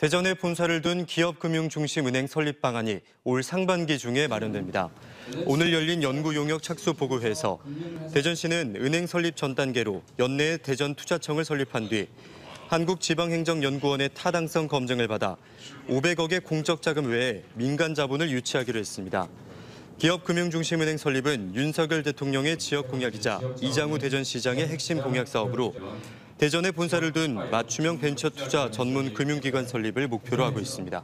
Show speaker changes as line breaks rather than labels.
대전에 본사를 둔 기업금융중심은행 설립 방안이 올 상반기 중에 마련됩니다. 오늘 열린 연구용역 착수 보고회에서 대전시는 은행 설립 전 단계로 연내에 대전 투자청을 설립한 뒤 한국지방행정연구원의 타당성 검증을 받아 500억의 공적 자금 외에 민간 자본을 유치하기로 했습니다. 기업금융중심은행 설립은 윤석열 대통령의 지역 공약이자 이장우 대전시장의 핵심 공약 사업으로 대전에 본사를 둔 맞춤형 벤처 투자 전문 금융기관 설립을 목표로 하고 있습니다.